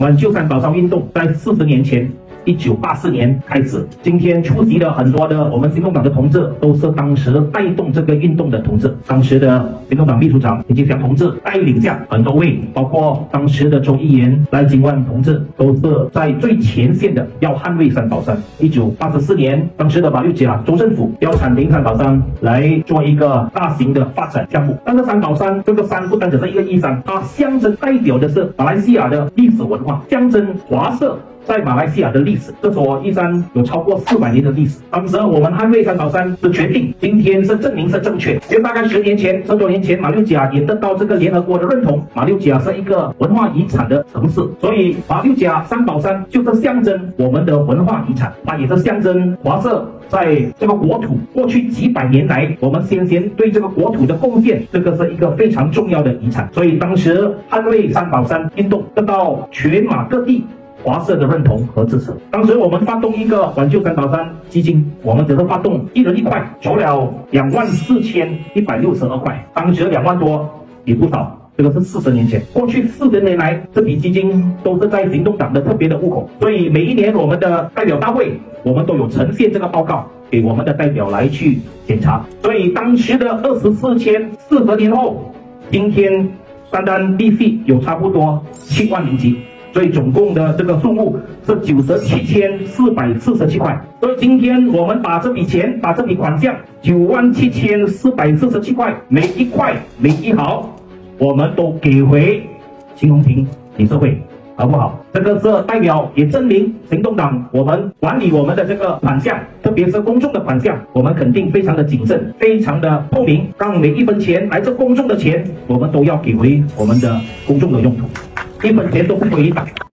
挽救三宝山运动在四十年前。一九八四年开始，今天出席的很多的我们行动党的同志，都是当时带动这个运动的同志。当时的行动党秘书长李金祥同志带领下很多位，包括当时的周议员赖金万同志，都是在最前线的，要捍卫三宝山。一九八四年，当时的马六甲州政府要铲平三宝山，来做一个大型的发展项目。但是三宝山这个山不单只是一个义山，它象征代表的是马来西亚的历史文化，象征华社。在马来西亚的历史，这所一山有超过四百年的历史。当时我们捍卫三宝山的决定，今天是证明是正确。因为大概十年前、十多年前，马六甲也得到这个联合国的认同。马六甲是一个文化遗产的城市，所以马六甲三宝山就是象征我们的文化遗产，它也是象征华社在这个国土过去几百年来我们先贤对这个国土的贡献，这个是一个非常重要的遗产。所以当时捍卫三宝山运动得到全马各地。华社的认同和支持。当时我们发动一个挽救三宝山基金，我们只是发动一人一块，筹了两万四千一百六十二块。当时两万多也不少，这个是四十年前。过去四十年来，这笔基金都是在行动党的特别的户口，所以每一年我们的代表大会，我们都有呈现这个报告给我们的代表来去检查。所以当时的二十四千四十年后，今天单单利息有差不多七万零几。所以总共的这个数目是九十七千四百四十七块。所以今天我们把这笔钱，把这笔款项九万七千四百四十七块，每一块每一毫，我们都给回新隆平理事会，好不好？这个是代表，也证明行动党我们管理我们的这个款项，特别是公众的款项，我们肯定非常的谨慎，非常的透明，让每一分钱来自公众的钱，我们都要给回我们的公众的用途。一分钱都不可以打。